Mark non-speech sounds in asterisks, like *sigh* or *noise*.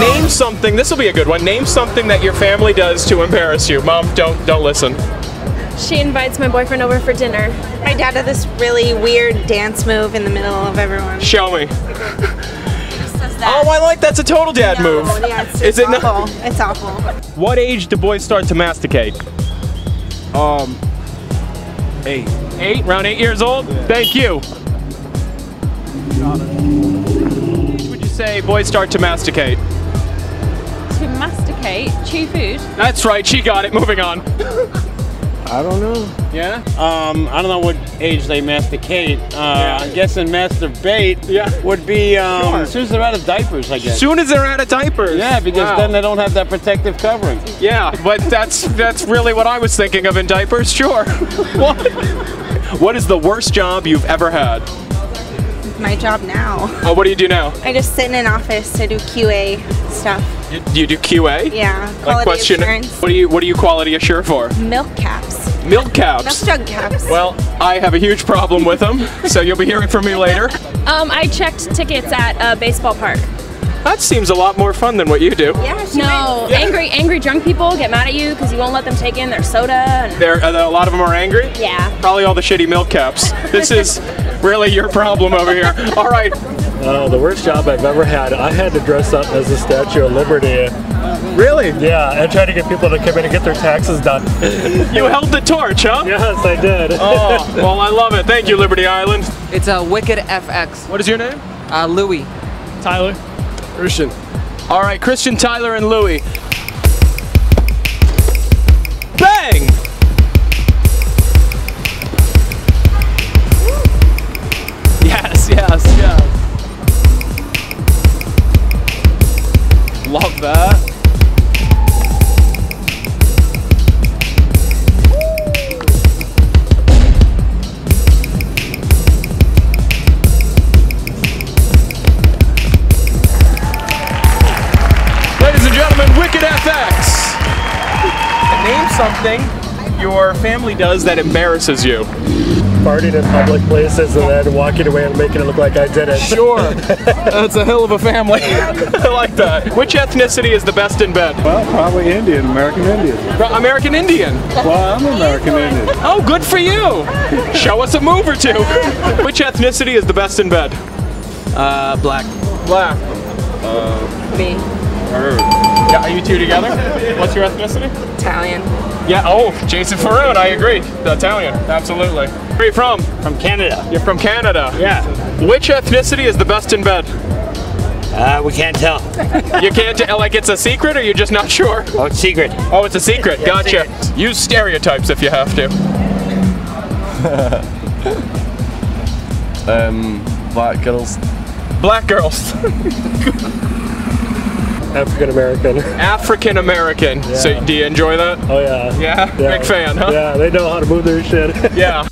Name something. This will be a good one. Name something that your family does to embarrass you. Mom, don't don't listen. She invites my boyfriend over for dinner. My dad did this really weird dance move in the middle of everyone. Show me. *laughs* Oh, I like that's a total dad No, move. Yeah, it's, Is it's it not? awful. It's awful. What age do boys start to masticate? Um, eight. Eight, around eight years old. Thank you. What age would you say boys start to masticate? To masticate, chew food. That's right. She got it. Moving on. I don't know. Yeah. Um, I don't know what age they masticate. Uh, Yeah. I'm guessing masturbate Yeah. would be um, Sure. as soon as they're out of diapers, I guess. As soon as they're out of diapers. yeah, because Wow. then they don't have that protective covering. Yeah, but that's that's really what I was thinking of in diapers. Sure. *laughs* what? What is the worst job you've ever had? My job now. Oh, what do you do now? I just sit in an office to do QA stuff. You, you do QA? Yeah, Like quality question. assurance. What do you what do you quality assure for? Milk caps. Milk Milk caps. jug caps. Well, I have a huge problem with them, so you'll be hearing from me later. Um, I checked tickets at a baseball park. That seems a lot more fun than what you do. yeah, No, Yeah. angry, angry drunk people get mad at you because you won't let them take in their soda. And There, uh, a lot of them are angry. yeah. Probably all the shitty milk caps. This is *laughs* really your problem over here. All right. Uh, the worst job I've ever had. I had to dress up as the Statue of Liberty. Really? Yeah, and try to get people to come in and get their taxes done. *laughs* You held the torch, huh? yes, I did. Oh, well, I love it. Thank you, Liberty Island. It's a Wicked FX. What is your name? Uh, Louis. Tyler. Christian. All right, Christian, Tyler, and Louie. Love that. Ladies and gentlemen, Wicked FX. Name something your family does that embarrasses you. Farting in public places and then walking away and making it look like I did it. Sure. *laughs* That's a hell of a family. *laughs* I like that. Which ethnicity is the best in bed? Well, probably Indian, American Indian. American Indian. Well, I'm American Indian. Oh, good for you. Show us a move or two. Which ethnicity is the best in bed? Uh, black. Black. Uh, Me. Yeah, are you two together? What's your ethnicity? Italian. Yeah, oh, Jason Farone, I agree. The Italian, absolutely. Where are you from? From Canada. You're from Canada. Yeah. Which ethnicity is the best in bed? Uh, we can't tell. *laughs* You can't tell, like it's a secret or you're just not sure? Oh, it's secret. Oh, it's a secret. Gotcha. Use stereotypes if you have to. *laughs* Um, black girls. Black girls. *laughs* African American. African American. So do you enjoy that? Oh yeah. Yeah? Big fan, huh? Yeah, they know how to move their shit. Yeah.